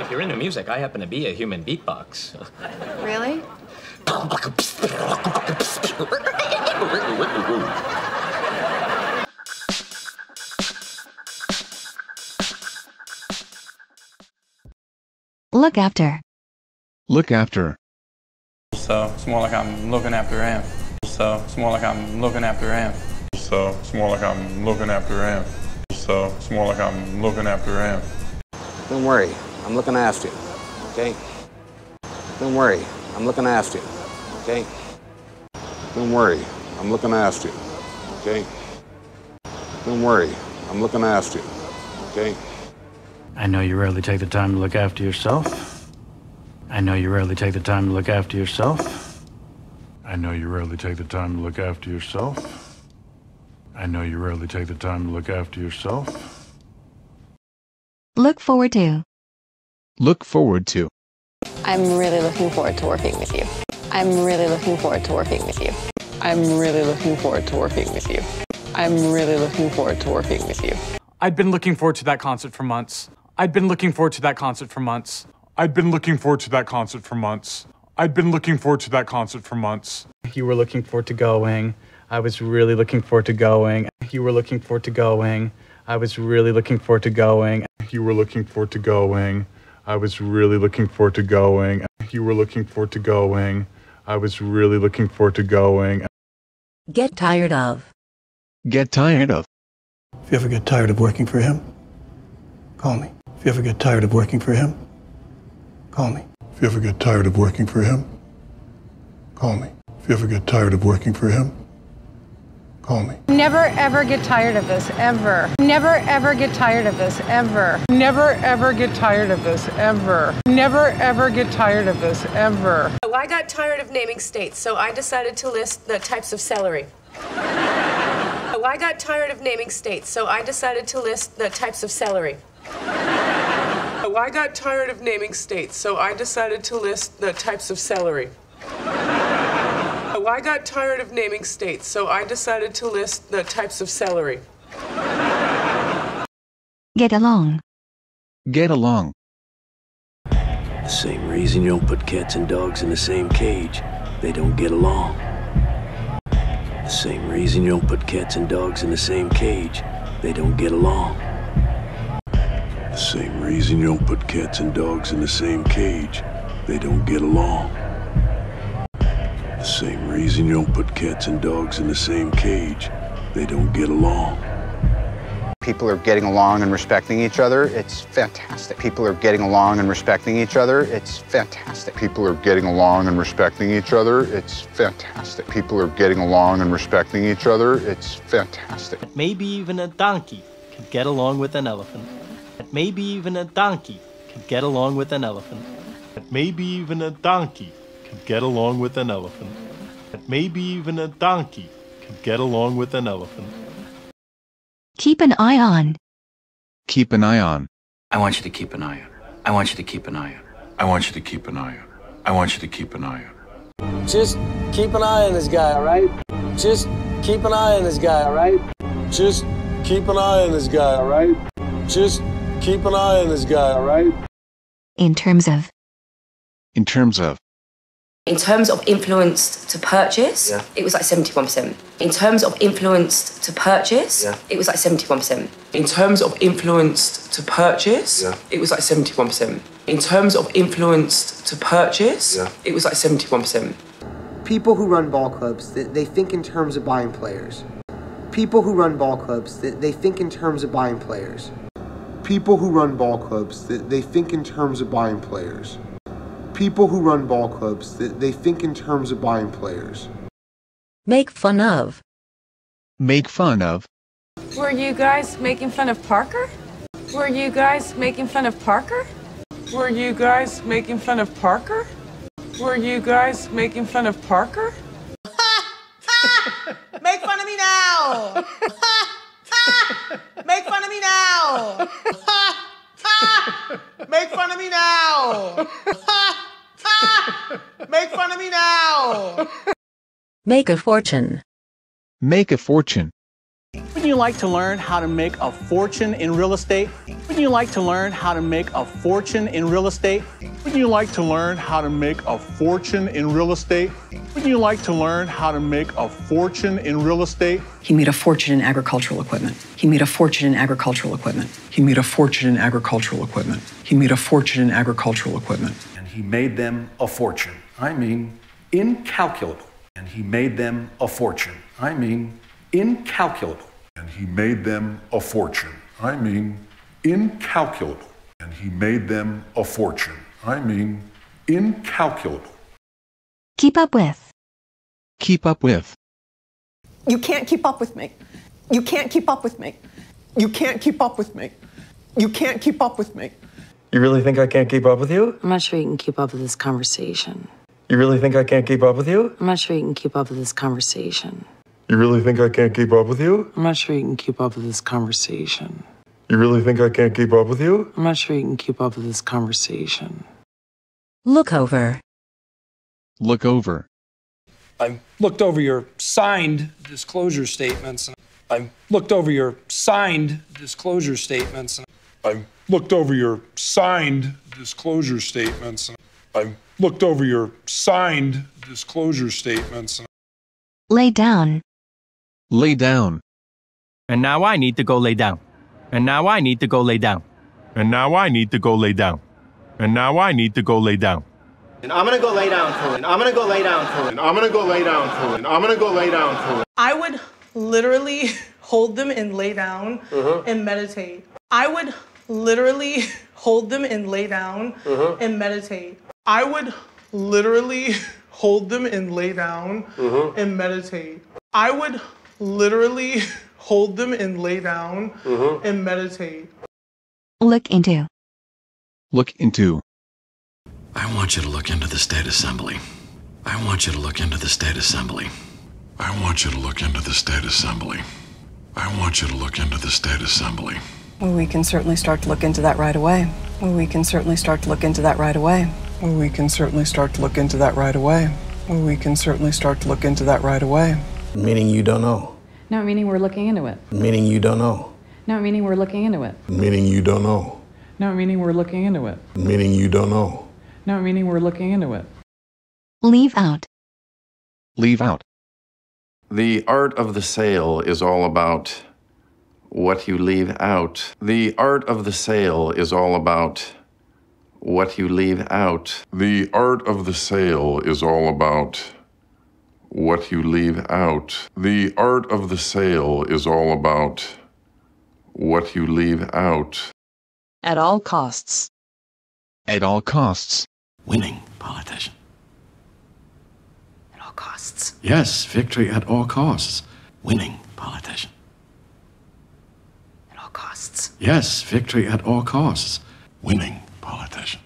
If you're into music, I happen to be a human beatbox. Really? Look after. Look after. So it's more like I'm looking after him. So it's more like I'm looking after him. So it's more like I'm looking after him. So it's more like I'm looking after him. Don't worry, I'm looking after you. Okay? Don't worry, I'm looking after you. Okay? Don't worry, I'm looking after you. Okay? Don't worry, I'm looking after you. Okay? I know you rarely take the time to look after yourself. I know you rarely take the time to look after yourself. I know you rarely take the time to look after yourself. I know you rarely take the time to look after yourself. Look forward to. Look forward to. I'm really looking forward to working with you. I'm really looking forward to working with you. I'm really looking forward to working with you. I'm really looking forward to working with you. I'd been looking forward to that concert for months. I'd been looking forward to that concert for months. I'd been looking forward to that concert for months. I'd been looking forward to that concert for months. You were looking forward to going. I was really looking forward to going. You were looking forward to going. I was really looking forward to going. You were looking forward to going. I was really looking forward to going. You were looking forward to going. I was really looking forward to going. Get tired of. Get tired of. If you ever get tired of working for him, call me. If you ever get tired of working for him, call me. If you ever get tired of working for him, call me. If you ever get tired of working for him, call me. Never ever get tired of this, ever. Never ever get tired of this, ever. Never ever get tired of this, ever. Never ever get tired of this, ever. Well, I got tired of naming states, so I decided to list the types of celery. Well, I got tired of naming states, so I decided to list the types of celery. Well, I got tired of naming states, so I decided to list the types of celery. Well, I got tired of naming states, so I decided to list the types of celery. Get along. Get along. The same reason you don't put cats and dogs in the same cage. They don't get along. The same reason you don't put cats and dogs in the same cage. They don't get along. The same reason you don't put cats and dogs in the same cage. They don't get along. The same reason you don't put cats and dogs in the same cage. They don't get along. People are getting along and respecting each other. It's fantastic. People are getting along and respecting each other. It's fantastic. People are getting along and respecting each other. It's fantastic. People are getting along and respecting each other. It's fantastic. Maybe even a donkey could get along with an elephant. Maybe even a donkey could get along with an elephant. Maybe even a donkey could get along with an elephant. Maybe even a donkey could get along with an elephant. Keep an eye on. Keep an eye on. I want you to keep an eye on. I want you to keep an eye on. I want you to keep an eye on. I want you to keep an eye on. Just keep an eye on this guy, all right? Just keep an eye on this guy, all right? Just keep an eye on this guy, all right? Just keep an eye on this guy, all right? In terms of. In terms of. In terms of influenced to purchase, Yeah. it was like 71%. In terms of influenced to purchase, Yeah. it was like 71%. In terms of influenced to purchase, Yeah. it was like 71%. In terms of influenced to purchase, Yeah. it was like 71%. People who run ball clubs, they, they think in terms of buying players. People who run ball clubs, they, they think in terms of buying players. People who run ball clubs, they, they think in terms of buying players. People who run ball clubs, they, they think in terms of buying players. Make fun of. Make fun of. Were you guys making fun of Parker? Were you guys making fun of Parker? Were you guys making fun of Parker? Were you guys making fun of Parker? Make fun of me now! Make fun of me now! Make fun of me now! Make me now! Make a fortune. Make a fortune. Wouldn't you like to learn how to make a fortune in real estate? Wouldn't you like to learn how to make a fortune in real estate? Wouldn't you like to learn how to make a fortune in real estate? Wouldn't you like to learn how to make a fortune in real estate? He made a fortune in agricultural equipment. He made a fortune in agricultural equipment. He made a fortune in agricultural equipment. He made a fortune in agricultural equipment. And he made them a fortune. I mean, incalculable. And he made them a fortune. I mean, incalculable. And he made them a fortune. I mean, incalculable. And he made them a fortune. I mean, incalculable. Keep up with. Keep up with. You can't keep up with me. You can't keep up with me. You can't keep up with me. You can't keep up with me. You really think I can't keep up with you? I'm not sure you can keep up with this conversation. You really think I can't keep up with you? I'm not sure you can keep up with this conversation. You really think I can't keep up with you? I'm not sure you can keep up with this conversation. You really think I can't keep up with you? I'm not sure you can keep up with this conversation. Look over. Look over. I've looked over your signed disclosure statements. And I've looked over your signed disclosure statements. I've looked over your signed disclosure statements. I've looked over your signed disclosure statements. Lay down. Lay down. And now I need to go lay down. And now I need to go lay down. And now I need to go lay down. And now I need to go lay down. And I'm gonna go lay down for it. I'm gonna go lay down for it. I'm gonna go lay down for it. I'm gonna go lay down for it. I would literally hold them and lay down mm-hmm. and meditate. I would literally hold them and lay down mm-hmm. and meditate. I would literally hold them and lay down mm-hmm. and meditate. I would literally hold them and lay down mm-hmm. and meditate. Look into. Look into. I want you to look into the state assembly. I want you to look into the state assembly. I want you to look into the state assembly. I want you to look into the state assembly. Well, we can certainly start to look into that right away. Well, we can certainly start to look into that right away. Well, we can certainly start to look into that right away. Well, we can certainly start to look into that right away. Meaning you don't know. No, meaning we're looking into it. Meaning you don't know. No, meaning we're looking into it. Meaning you don't know. No, meaning we're looking into it. Meaning you don't know. No, meaning we're looking into it. Leave out. Leave out. The art of the sale is all about what you leave out. The art of the sale is all about what you leave out. The art of the sale is all about what you leave out. The art of the sale is all about what you leave out. At all costs. At all costs. Winning politician. At all costs. Yes, victory at all costs. Winning politician. At all costs. Yes, victory at all costs. Winning politician.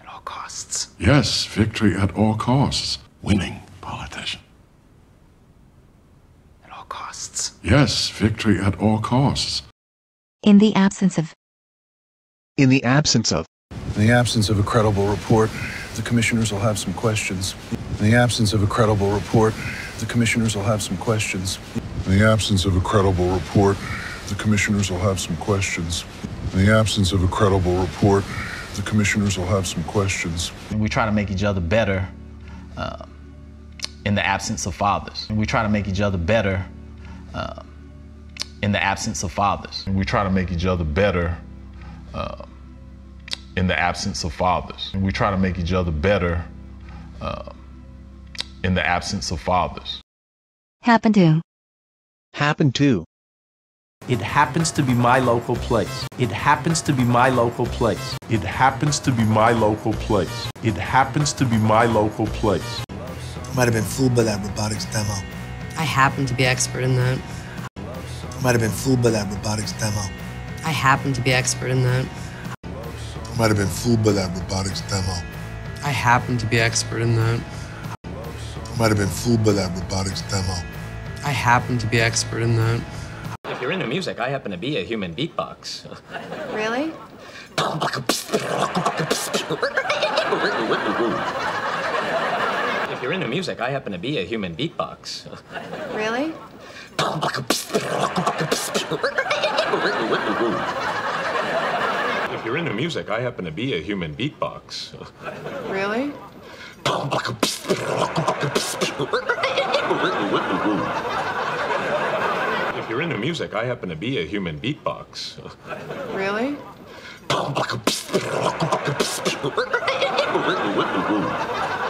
At all costs. Yes, victory at all costs. Winning politician. At all costs. Yes, victory at all costs. In the absence of. In the absence of. In the absence of a credible report, the commissioners will have some questions. In the absence of a credible report, the commissioners will have some questions. In the absence of a credible report, the commissioners will have some questions. In the absence of a credible report, the commissioners will have some questions. We try to make each other better uh, in the absence of fathers. We try to make each other better uh, in the absence of fathers. We try to make each other better uh, in the absence of fathers. We try to make each other better uh, in the absence of fathers. Happen to. Happen to. It happens to be my local place. It happens to be my local place. It happens to be my local place. It happens to be my local place. Might have been fooled by that robotics demo. I happen to be expert in that. Might have been fooled by that robotics demo. I happen to be expert in that. Might have been fooled by that robotics demo. I happen to be expert in that. Might have been fooled by that robotics demo. I happen to be expert in that. If you're into music, I happen to be a human beatbox. Really? If you're into music, I happen to be a human beatbox. Really? If you're into music, I happen to be a human beatbox. Really? Into music, I happen to be a human beatbox. Really?